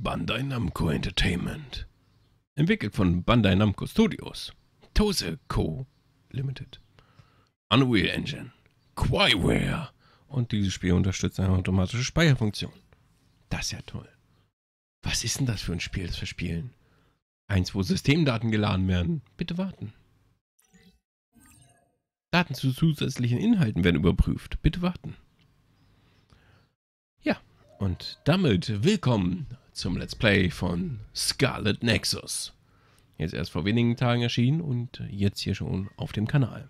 Bandai Namco Entertainment. Entwickelt von Bandai Namco Studios. Tose Co. Limited. Unreal Engine. Quaiware. Und dieses Spiel unterstützt eine automatische Speicherfunktion. Das ist ja toll. Was ist denn das für ein Spiel, das wir spielen? Eins, wo Systemdaten geladen werden. Bitte warten. Daten zu zusätzlichen Inhalten werden überprüft. Bitte warten. Ja, und damit willkommen zum Let's Play von Scarlet Nexus. Jetzt erst vor wenigen Tagen erschienen und jetzt hier schon auf dem Kanal.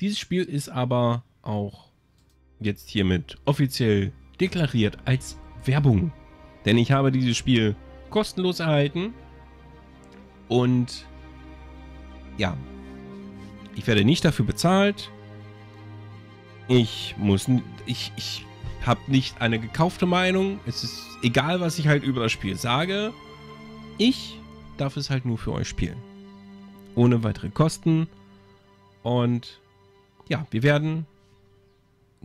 Dieses Spiel ist aber auch jetzt hiermit offiziell deklariert als Werbung. Denn ich habe dieses Spiel kostenlos erhalten und ja, ich werde nicht dafür bezahlt. Ich muss, ich, ich habe nicht eine gekaufte Meinung. Es ist egal, was ich halt über das Spiel sage. Ich darf es halt nur für euch spielen. Ohne weitere Kosten. Und ja, wir werden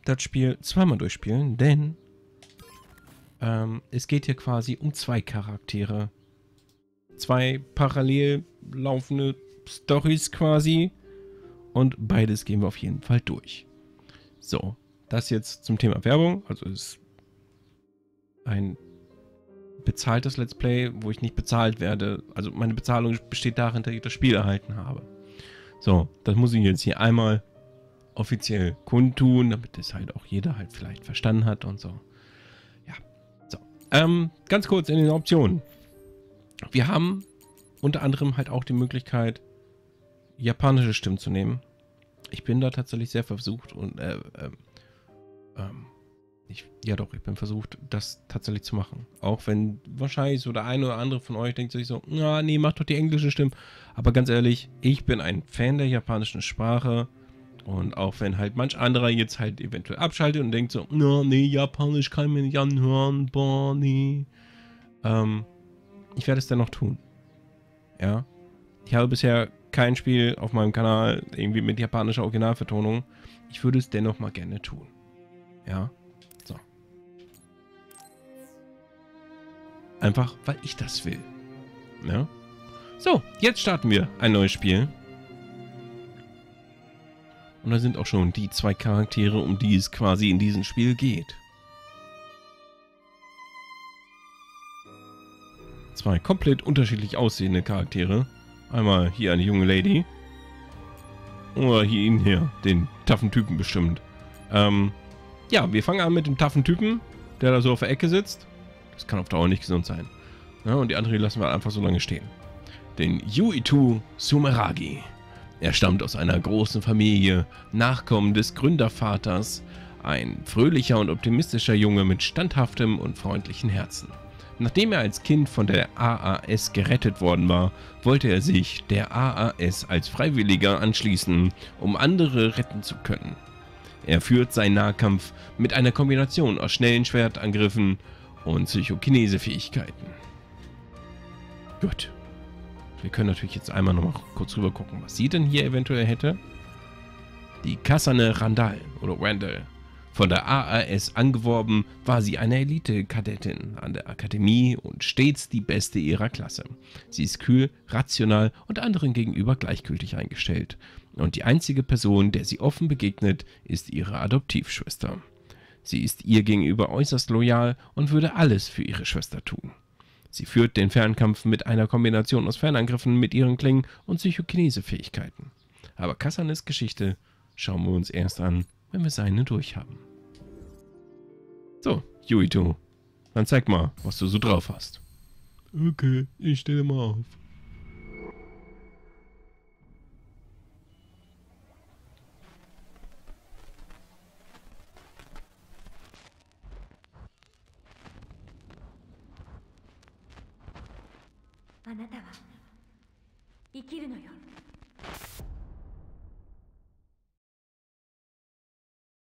das Spiel zweimal durchspielen, denn ähm, es geht hier quasi um zwei Charaktere. Zwei parallel laufende Stories quasi. Und beides gehen wir auf jeden Fall durch. So, das jetzt zum Thema Werbung. Also ist ein bezahltes Let's Play, wo ich nicht bezahlt werde. Also meine Bezahlung besteht darin, dass ich das Spiel erhalten habe. So, das muss ich jetzt hier einmal offiziell kundtun, damit das halt auch jeder halt vielleicht verstanden hat und so. Ja, so. Ähm, ganz kurz in den Optionen. Wir haben unter anderem halt auch die Möglichkeit, japanische Stimmen zu nehmen. Ich bin da tatsächlich sehr versucht und äh, äh, ähm, ich, ja doch, ich bin versucht, das tatsächlich zu machen. Auch wenn wahrscheinlich so der eine oder andere von euch denkt sich so, na nee, mach doch die englische Stimme. Aber ganz ehrlich, ich bin ein Fan der japanischen Sprache. Und auch wenn halt manch anderer jetzt halt eventuell abschaltet und denkt so, na nee, Japanisch kann mir nicht anhören, boah, nee. Ähm, ich werde es dennoch tun. Ja. Ich habe bisher kein Spiel auf meinem Kanal irgendwie mit japanischer Originalvertonung. Ich würde es dennoch mal gerne tun. Ja. So. Einfach, weil ich das will. Ja. So, jetzt starten wir ein neues Spiel. Und da sind auch schon die zwei Charaktere, um die es quasi in diesem Spiel geht. Zwei komplett unterschiedlich aussehende Charaktere. Einmal hier eine junge Lady. Oder hier ihn hier, den taffen Typen bestimmt. Ähm, ja, wir fangen an mit dem taffen Typen, der da so auf der Ecke sitzt. Das kann auf Dauer nicht gesund sein. Ja, und die andere lassen wir einfach so lange stehen. Den Yuitu Sumeragi. Er stammt aus einer großen Familie, Nachkommen des Gründervaters, ein fröhlicher und optimistischer Junge mit standhaftem und freundlichem Herzen. Nachdem er als Kind von der AAS gerettet worden war, wollte er sich der AAS als Freiwilliger anschließen, um andere retten zu können. Er führt seinen Nahkampf mit einer Kombination aus schnellen Schwertangriffen und Psychokinese-Fähigkeiten. Gut. Wir können natürlich jetzt einmal noch mal kurz rüber gucken, was sie denn hier eventuell hätte. Die Kasane Randall oder Randall von der AAS angeworben, war sie eine Elite-Kadettin an der Akademie und stets die Beste ihrer Klasse. Sie ist kühl, rational und anderen gegenüber gleichgültig eingestellt. Und die einzige Person, der sie offen begegnet, ist ihre Adoptivschwester. Sie ist ihr gegenüber äußerst loyal und würde alles für ihre Schwester tun. Sie führt den Fernkampf mit einer Kombination aus Fernangriffen mit ihren Klingen und Psychokinese-Fähigkeiten. Aber Kassanes Geschichte schauen wir uns erst an, wenn wir seine durchhaben. So, Yuito, dann zeig mal, was du so drauf hast. Okay, ich stelle mal auf.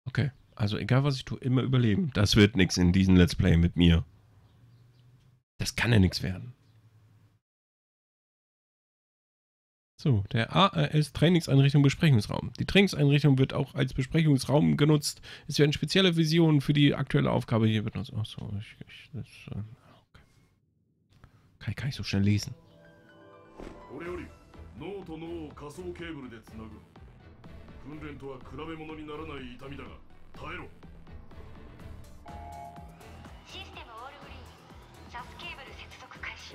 Okay. Also egal was ich tue, immer überleben. Das wird nichts in diesem Let's Play mit mir. Das kann ja nichts werden. So, der ARS Trainingseinrichtung Besprechungsraum. Die Trainingseinrichtung wird auch als Besprechungsraum genutzt. Es werden spezielle Visionen für die aktuelle Aufgabe hier benutzt. Achso, ich, ich, das, äh, okay. Kann ich gar nicht so schnell lesen. これより脳と脳を仮想ケーブルでつなぐ訓練とは比べ物にならない痛みだが耐えろシステムオールグリーンサスケーブル接続開始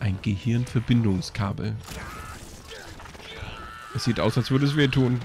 Ein Gehirnverbindungskabel. Es sieht aus, als würde es wehtun.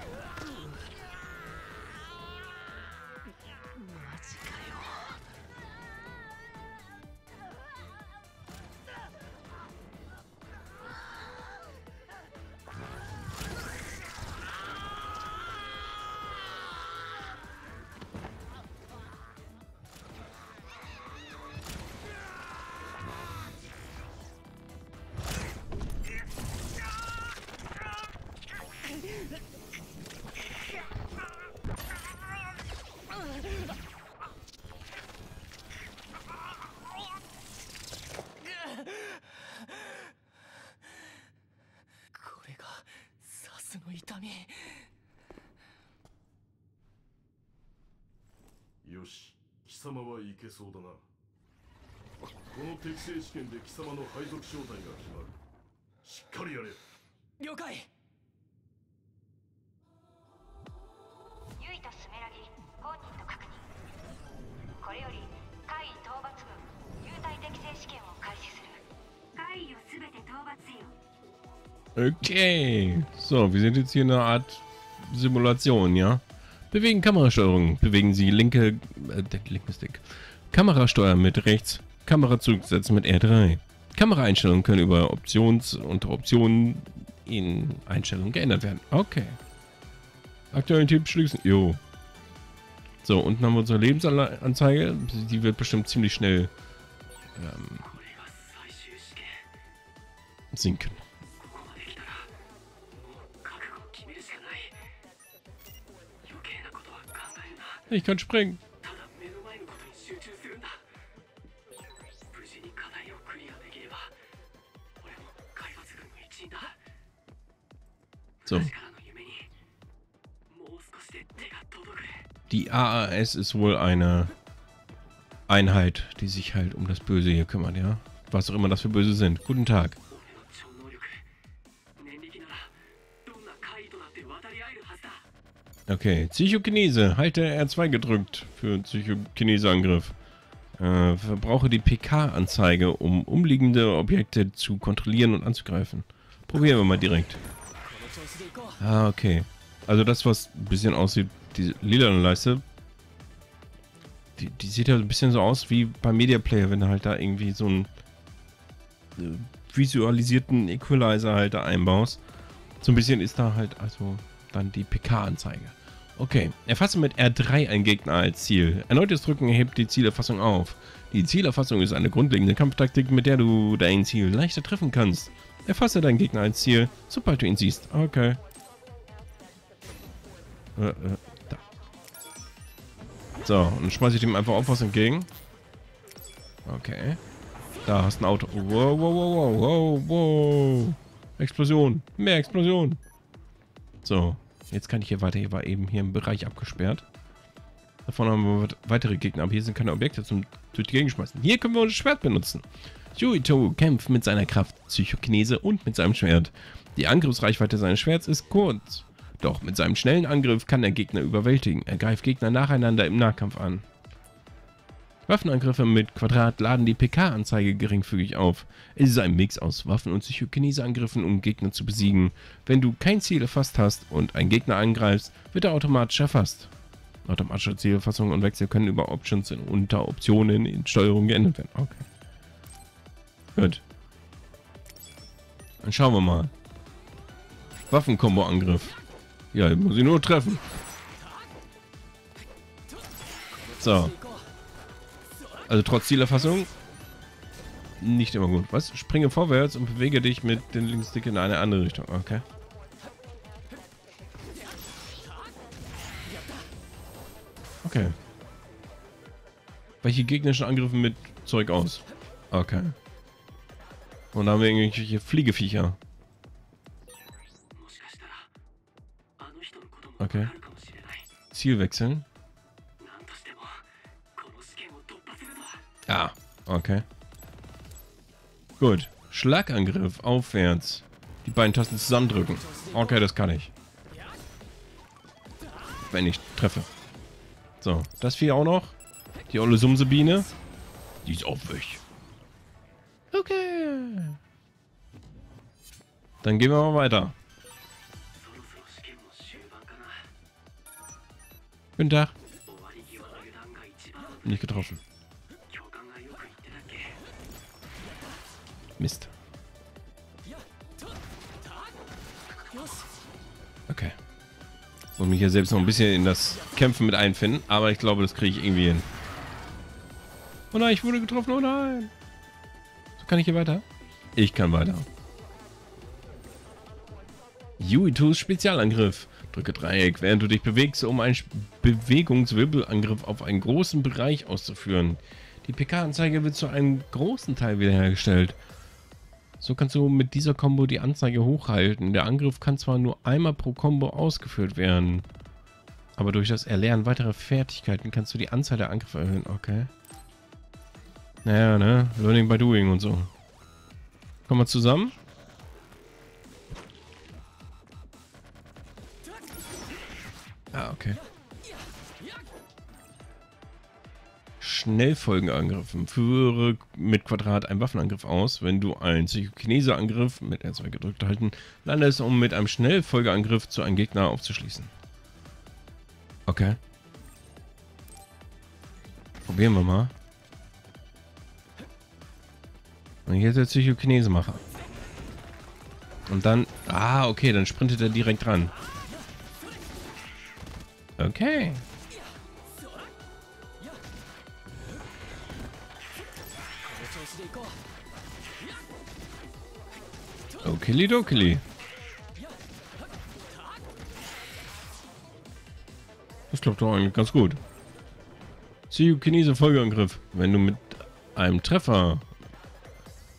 よし貴様はいけそうだな。この適正試験で貴様の配属正体が決まる。しっかりやれ。了解。ユイとスメラギ本人と確認。これより怪異討伐軍幽体適正試験を開始する。怪異をすべて討伐せよ。Okay. So, wir sind jetzt hier in einer Art Simulation, ja? Bewegen Kamerasteuerung. Bewegen Sie linke, äh, der linke Stick. Kamerasteuer mit rechts. Kamera zurücksetzen mit R3. Kameraeinstellungen können über Options unter Optionen in Einstellungen geändert werden. Okay. Aktuellen Typ schließen. Jo. So, unten haben wir unsere Lebensanzeige. Die wird bestimmt ziemlich schnell ähm, sinken. Ich kann springen. So. Die AAS ist wohl eine Einheit, die sich halt um das Böse hier kümmert, ja? Was auch immer das für Böse sind. Guten Tag. Okay, Psychokinese. Halte R2 gedrückt für Psychokineseangriff. Äh, verbrauche die PK-Anzeige, um umliegende Objekte zu kontrollieren und anzugreifen. Probieren wir mal direkt. Ah, okay. Also das, was ein bisschen aussieht, diese lila Leiste, die, die sieht ja ein bisschen so aus wie beim Media Player, wenn du halt da irgendwie so einen äh, visualisierten Equalizer halt da einbaust. So ein bisschen ist da halt also dann die PK-Anzeige. Okay, erfasse mit R3 einen Gegner als Ziel. Erneutes Drücken hebt die Zielerfassung auf. Die Zielerfassung ist eine grundlegende Kampftaktik, mit der du dein Ziel leichter treffen kannst. Erfasse deinen Gegner als Ziel, sobald du ihn siehst. Okay. Äh, äh, da. So, und schmeiße ich dem einfach auch was entgegen. Okay. Da hast du ein Auto. Wow, wow, wow, wow, wow, wow. Explosion. Mehr Explosion. So, jetzt kann ich hier weiter. Hier war eben hier ein Bereich abgesperrt. Da vorne haben wir weitere Gegner, aber hier sind keine Objekte zum durch die Gegend schmeißen. Hier können wir unser Schwert benutzen. Yuito kämpft mit seiner Kraft, Psychokinese und mit seinem Schwert. Die Angriffsreichweite seines Schwerts ist kurz. Doch mit seinem schnellen Angriff kann er Gegner überwältigen. Er greift Gegner nacheinander im Nahkampf an. Waffenangriffe mit Quadrat laden die PK-Anzeige geringfügig auf. Es ist ein Mix aus Waffen- und Psychokinese-Angriffen, um Gegner zu besiegen. Wenn du kein Ziel erfasst hast und einen Gegner angreifst, wird er automatisch erfasst. Automatische Zielerfassung und Wechsel können über Options in unter Optionen in Steuerung geändert werden. Okay. Gut. Dann schauen wir mal. Waffenkombo-Angriff. Ja, den muss ich nur treffen. So. Also trotz Zielerfassung nicht immer gut. Was? Springe vorwärts und bewege dich mit dem Linkstick in eine andere Richtung. Okay. Okay. Welche gegnerischen Angriffe mit Zeug aus? Okay. Und da haben wir irgendwelche Fliegeviecher. Okay. Ziel wechseln. Ja, okay. Gut. Schlagangriff, aufwärts. Die beiden Tasten zusammendrücken. Okay, das kann ich. Wenn ich treffe. So, das Vieh auch noch. Die olle Sumsebiene. Die ist aufwärts. Okay. Dann gehen wir mal weiter. Guten Tag. Nicht getroffen. Mist. Okay. Muss mich hier selbst noch ein bisschen in das Kämpfen mit einfinden, aber ich glaube, das kriege ich irgendwie hin. Oh nein, ich wurde getroffen, oh nein. So kann ich hier weiter? Ich kann weiter. Yuitus Spezialangriff. Drücke Dreieck, während du dich bewegst, um einen Bewegungswirbelangriff auf einen großen Bereich auszuführen. Die PK-Anzeige wird zu einem großen Teil wiederhergestellt. So kannst du mit dieser Combo die Anzeige hochhalten. Der Angriff kann zwar nur einmal pro Combo ausgeführt werden, aber durch das Erlernen weiterer Fertigkeiten kannst du die Anzahl der Angriffe erhöhen. Okay. Naja, ne? Learning by doing und so. Kommen wir zusammen? Ah, okay. Schnellfolgenangriffen. Führe mit Quadrat einen Waffenangriff aus, wenn du einen Psychokinese-Angriff mit R2 gedrückt halten landest, um mit einem Schnellfolgeangriff zu einem Gegner aufzuschließen. Okay. Probieren wir mal. Und jetzt der Psychokinese mache. Und dann. Ah, okay, dann sprintet er direkt ran. Okay. Okilidokili. Das klappt doch eigentlich ganz gut. Psychokinese Folgeangriff. Wenn du mit einem Treffer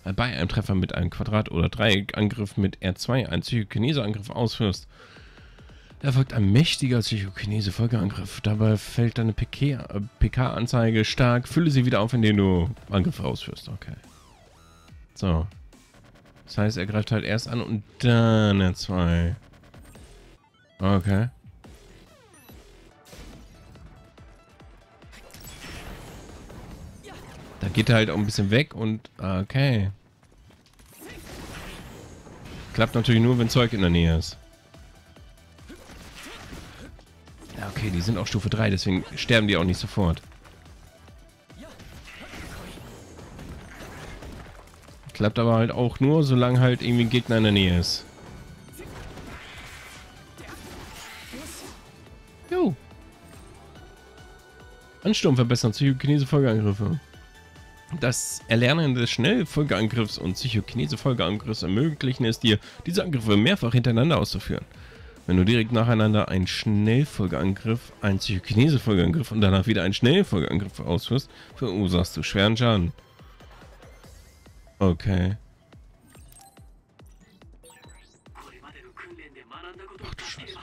äh, bei einem Treffer mit einem Quadrat- oder Dreieckangriff mit R2 einen Psychokinese-Angriff ausführst, erfolgt ein mächtiger Psychokinese-Folgeangriff. Dabei fällt deine äh, PK-Anzeige stark. Fülle sie wieder auf, indem du Angriffe ausführst. Okay. So. Das heißt, er greift halt erst an und dann R2. Okay. Da geht er halt auch ein bisschen weg und... Okay. Klappt natürlich nur, wenn Zeug in der Nähe ist. Ja, okay, die sind auch Stufe 3, deswegen sterben die auch nicht sofort. Klappt aber halt auch nur, solange halt irgendwie ein Gegner in der Nähe ist. Jo. Ansturm verbessern, Psychokinese Folgeangriffe. Das Erlernen des Schnellfolgeangriffs und Psychokinese Folgeangriffs ermöglichen es dir, diese Angriffe mehrfach hintereinander auszuführen. Wenn du direkt nacheinander einen Schnellfolgeangriff, einen Psychokinese Folgeangriff und danach wieder einen Schnellfolgeangriff ausführst, verursachst du schweren Schaden. Okay. Ach du Scheiße.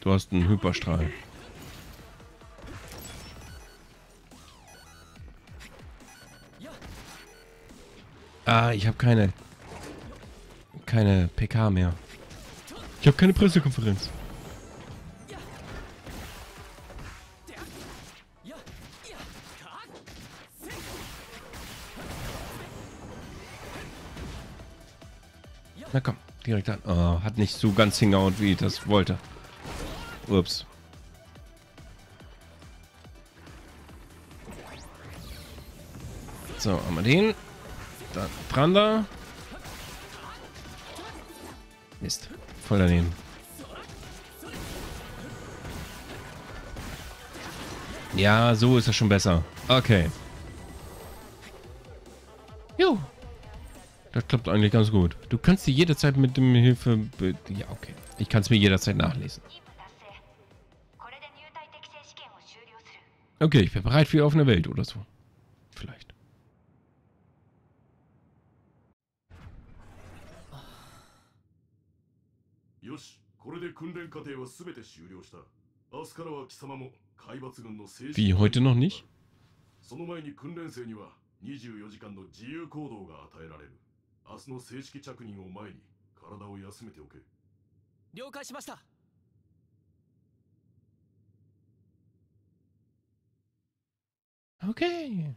Du hast einen Hyperstrahl. Ah, ich habe keine keine PK mehr. Ich habe keine Pressekonferenz. Na komm, direkt an. Oh, hat nicht so ganz hingehauen, wie ich das wollte. Ups. So, haben wir den. Da, dran da. Mist. Voll daneben. Ja, so ist das schon besser. Okay. Das klappt eigentlich ganz gut. Du kannst dir jederzeit mit dem Hilfe... be- Ja, okay. Ich kann es mir jederzeit nachlesen. 任務達成これで入隊適正試験を終了する Okay, ich bin bereit für die offene Welt oder so. Vielleicht. よしこれで訓練過程は全て終了した 明日からは貴様も海抜軍の正 Wie, heute noch nicht? その前に訓練生には24時間の自由行動が与えられる 明日の正式着任を前に体を休めておけ了解しました Okay.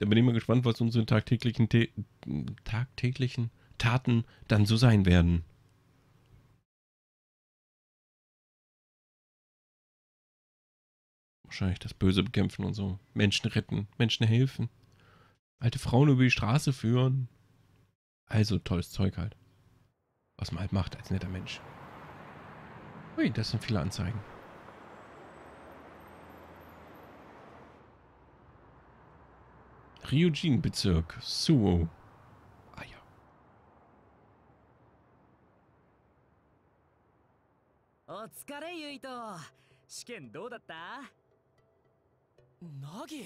Da bin ich mal gespannt, was unsere tagtäglichen, Tä- tagtäglichen Taten dann so sein werden. Wahrscheinlich das Böse bekämpfen und so. Menschen retten, Menschen helfen. Alte Frauen über die Straße führen. Also tolles Zeug halt. Was man halt macht als netter Mensch. Ui, das sind viele Anzeigen. Ryujin-Bezirk, Suo. Ah ja. お疲れゆいと試験どうだったナギ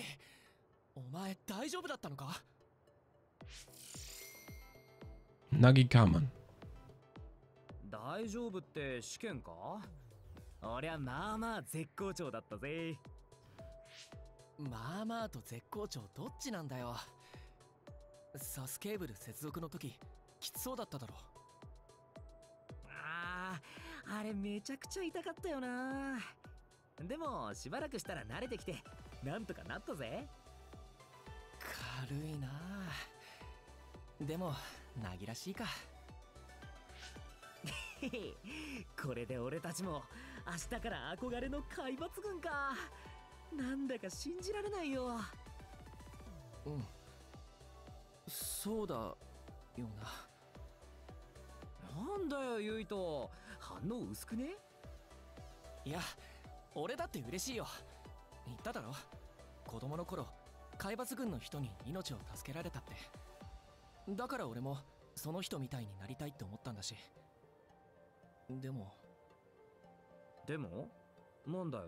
お前大丈夫だったのか？Nagi Kaman. 大丈夫って試験か？俺はまあまあ絶好調だったぜ。まあまあと絶好調どっちなんだよ。サスケーブル接続の時きつそうだっただろ。あああれめちゃくちゃ痛かったよな。でもしばらくしたら慣れてきてなんとかなったぜ軽いな。でもナギらしいか。これで俺たちも明日から憧れの海抜軍か。なんだか信じられないよ。うん。そうだよな。なんだよゆいと反応薄くね？いや俺だって嬉しいよ。言っただろ？子供の頃海抜軍の人に命を助けられたって。だから俺もその人みたいになりたいって思ったんだし。でも。でも？なんだよ。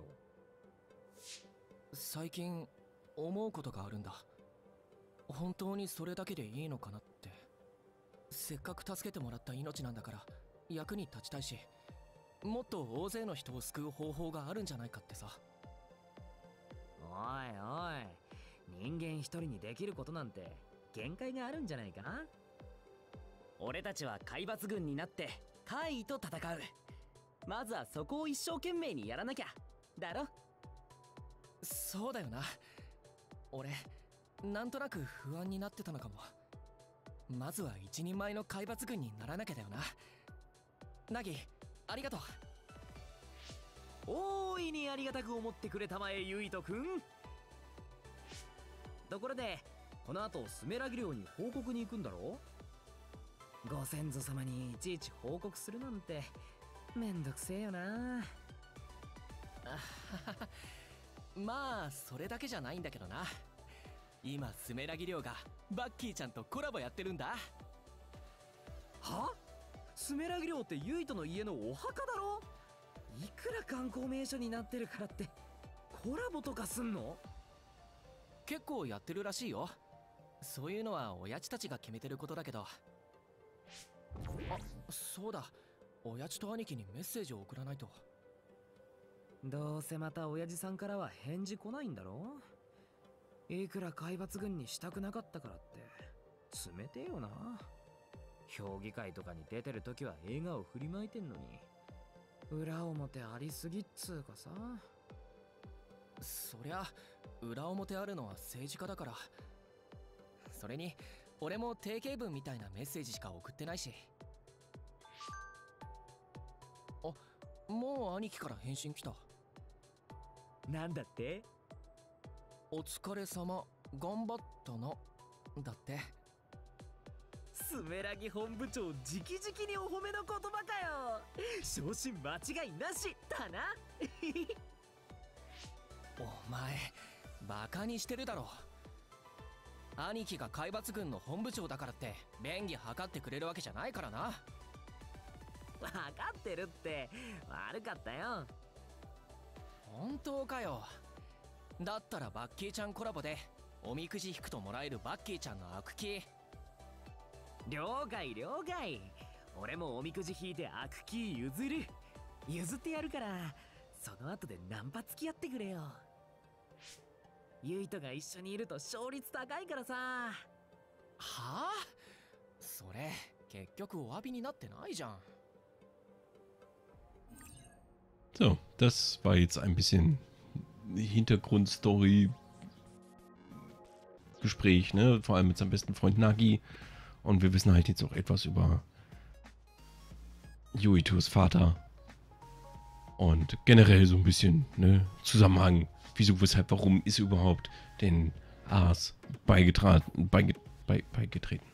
最近思うことがあるんだ。本当にそれだけでいいのかなって。せっかく助けてもらった命なんだから役に立ちたいしもっと大勢の人を救う方法があるんじゃないかってさ。おいおい人間一人にできることなんて限界があるんじゃないか俺たちは海抜軍になって怪異と戦う。まずはそこを一生懸命にやらなきゃ。だろ？そうだよな。俺なんとなく不安になってたのかも。まずは一人前の海抜軍にならなきゃだよな。ナギありがとう。大いにありがたく思ってくれたまえゆいとくんところでこの後スメラギ寮に報告に行くんだろご先祖様にいちいち報告するなんてめんどくせえよな。まあそれだけじゃないんだけどな。今スメラギ寮がバッキーちゃんとコラボやってるんだ。は？スメラギ寮ってユイトの家のお墓だろ？いくら観光名所になってるからってコラボとかすんの？結構やってるらしいよ。そういうのは親父たちが決めてることだけど。あそうだ。親父と兄貴にメッセージを送らないと。どうせまた親父さんからは返事来ないんだろいくら海抜軍にしたくなかったからって。冷てえよな。評議会とかに出てる時は笑顔振りまいてんのに。裏表ありすぎっつうかさ。そりゃ裏表あるのは政治家だから。それに俺も定型文みたいなメッセージしか送ってないし。あもう兄貴から返信来た。なんだって？お疲れ様。頑張ったな。だって。スメラギ本部長直々にお褒めの言葉かよ。昇進間違いなし。だな。お前バカにしてるだろ。兄貴が海抜軍の本部長だからって便宜図ってくれるわけじゃないからな。分かってるって。悪かったよ。本当かよ。だったらバッキーちゃんコラボでおみくじ引くともらえるバッキーちゃんの悪気。了解了解。俺もおみくじ引いて開くキー譲る。譲ってやるからその後でナンパ付き合ってくれよユイトが一緒にいると勝率高いからさはあそれ結局お詫びになってないじゃん So, das war jetzt ein bisschen Hintergrundstory Gespräch, ne? Vor allem mit seinem besten Freund Nagi. Und wir wissen halt jetzt auch etwas über Yuitos Vater. Und generell so ein bisschen, ne? Zusammenhang. Wieso, weshalb, warum ist er überhaupt den Ars beigetragen, beige, bei, beigetreten?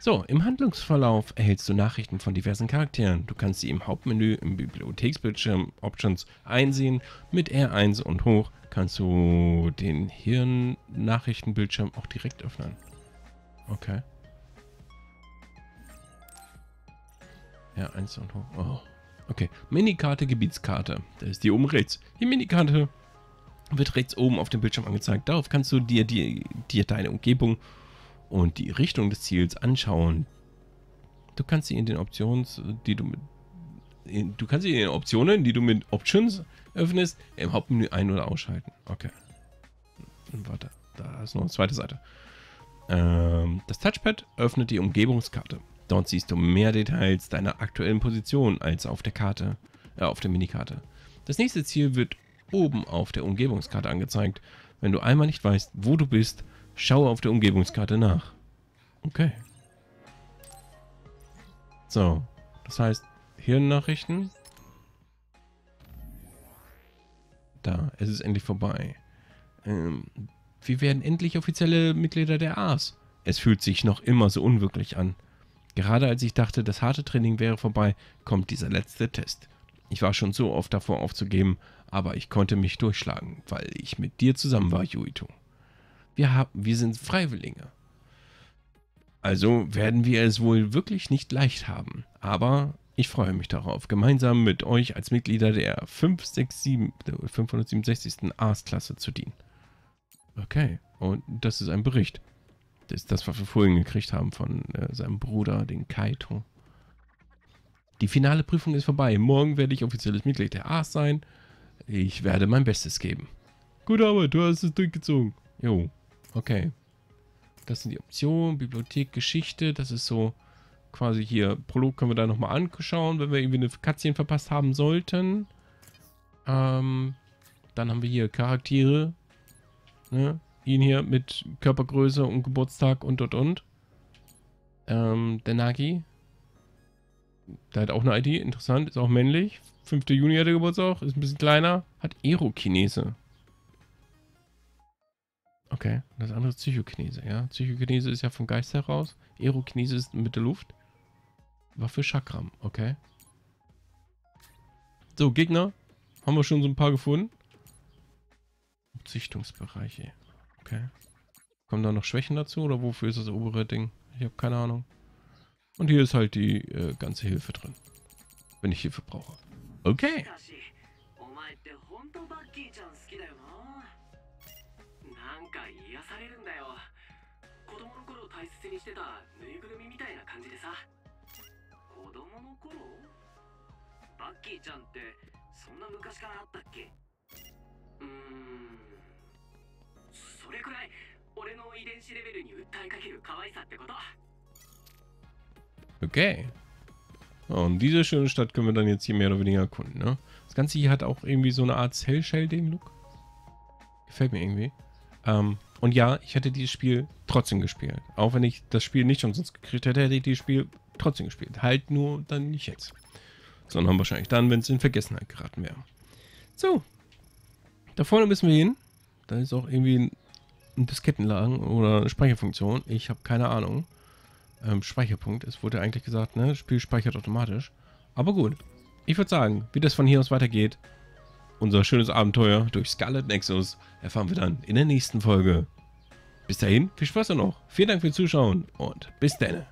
So, im Handlungsverlauf erhältst du Nachrichten von diversen Charakteren. Du kannst sie im Hauptmenü im Bibliotheksbildschirm Options einsehen. Mit R1 und hoch kannst du den Hirnnachrichtenbildschirm auch direkt öffnen. Okay. R1 und hoch. Oh. Okay. Minikarte, Gebietskarte. Da ist die oben rechts. Die Minikarte wird rechts oben auf dem Bildschirm angezeigt. Darauf kannst du dir, dir, dir deine Umgebung und die Richtung des Ziels anschauen. Du kannst sie in den Options, die du mit in, du kannst sie in den Optionen, die du mit Options öffnest, im Hauptmenü ein- oder ausschalten. Okay. Warte, da ist noch eine zweite Seite. Ähm, das Touchpad öffnet die Umgebungskarte. Dort siehst du mehr Details deiner aktuellen Position als auf der Karte, äh, auf der Minikarte. Das nächste Ziel wird oben auf der Umgebungskarte angezeigt. Wenn du einmal nicht weißt, wo du bist, Schau auf der Umgebungskarte nach. Okay. So, das heißt, Hirnnachrichten. Da, es ist endlich vorbei. Ähm, wir werden endlich offizielle Mitglieder der AS. Es fühlt sich noch immer so unwirklich an. Gerade als ich dachte, das harte Training wäre vorbei, kommt dieser letzte Test. Ich war schon so oft davor aufzugeben, aber ich konnte mich durchschlagen, weil ich mit dir zusammen war, Yuito. Wir, haben, wir sind Freiwillige. Also werden wir es wohl wirklich nicht leicht haben. Aber ich freue mich darauf, gemeinsam mit euch als Mitglieder der 567, 567. Ars-Klasse zu dienen. Okay, und das ist ein Bericht. Das ist das, was wir vorhin gekriegt haben von äh, seinem Bruder, den Kaito. Die finale Prüfung ist vorbei. Morgen werde ich offizielles Mitglied der Ars sein. Ich werde mein Bestes geben. Gute Arbeit, du hast es durchgezogen. Jo. Okay. Das sind die Optionen, Bibliothek, Geschichte. Das ist so quasi hier. Prolog können wir da nochmal anschauen, wenn wir irgendwie eine Cutscene verpasst haben sollten. Ähm, dann haben wir hier Charaktere. Ne? Ihn hier mit Körpergröße und Geburtstag und und und. Ähm, der Nagi. Der hat auch eine ID, interessant, ist auch männlich. 5. Juni hat er Geburtstag, ist ein bisschen kleiner, hat Aerokinese. Okay, das andere ist Psychokinese, ja. Psychokinese ist ja vom Geist heraus. Aerokinese ist mit der Luft. Waffe Chakram, okay. So, Gegner. Haben wir schon so ein paar gefunden. Züchtungsbereiche. Okay. Kommen da noch Schwächen dazu oder wofür ist das obere Ding? Ich habe keine Ahnung. Und hier ist halt die äh, ganze Hilfe drin. Wenn ich Hilfe brauche. Okay. お前って本当バッキーちゃん好きだよななんか癒されるんだよ子供の頃大切にしてたぬいぐるみみたいな感じでさ子供の頃バッキーちゃんってそんな昔からあったっけうーんそれくらい俺の遺伝子レベルに訴えかける可愛さってこと Okay. Und diese schöne Stadt können wir dann jetzt hier mehr oder weniger erkunden, ne? Das Ganze hier hat auch irgendwie so eine Art Cell-Shading-Look. Gefällt mir irgendwie. Ähm, und ja, ich hätte dieses Spiel trotzdem gespielt. Auch wenn ich das Spiel nicht umsonst gekriegt hätte, hätte ich dieses Spiel trotzdem gespielt. Halt nur dann nicht jetzt. Sondern wahrscheinlich dann, wenn es in Vergessenheit geraten wäre. So. Da vorne müssen wir hin. Da ist auch irgendwie ein, Diskettenladen oder eine Speicherfunktion. Ich habe keine Ahnung ähm, Speicherpunkt. Es wurde eigentlich gesagt, ne, Spiel speichert automatisch. Aber gut. Ich würde sagen, wie das von hier aus weitergeht, unser schönes Abenteuer durch Scarlet Nexus, erfahren wir dann in der nächsten Folge. Bis dahin, viel Spaß noch. Vielen Dank fürs Zuschauen und bis dann.